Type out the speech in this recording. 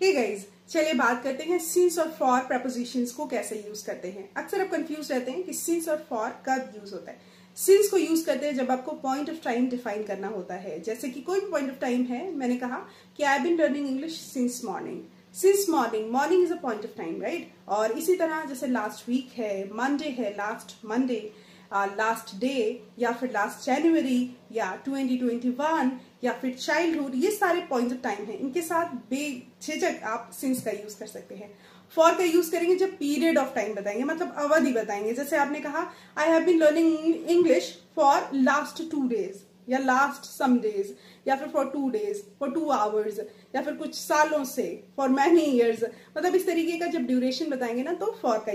Hey guys चलिए बात करते हैं सिंस और फॉर प्रपोजिशंस को कैसे यूज़ करते हैं। अक्सर आप कंफ्यूज रहते हैं कि सिंस और फॉर कब यूज़ होता है। सिंस को यूज़ करते हैं जब आपको पॉइंट ऑफ़ टाइम डिफाइन करना होता है। जैसे कि कोई भी पॉइंट ऑफ़ टाइम है, मैंने कहा कि I been learning English since morning since morning morning is a point of time right और इसी तरह जैसे लास्ट वीक है मंडे है लास्ट मंडे लास्ट डे या फिर लास्ट जनवरी या 2021 या फिर चाइल्डहुड ये सारे पॉइंट्स ऑफ़ टाइम है। इनके साथ बेझिझक आप सिंस का यूज़ कर सकते हैं। फॉर का यूज़ करेंगे जब पीरियड ऑफ़ टाइम बताएँगे मतलब अवधि बताएँगे। जैसे आपने कहा I have been learning English for last two days या लास्ट सम डेज़ या फिर for two days for two hours या फिर कुछ सालों से फॉर मैनी ईयर्स मतलब इस तरीके का जब ड्यूरेशन बताएँगे ना तो फॉर का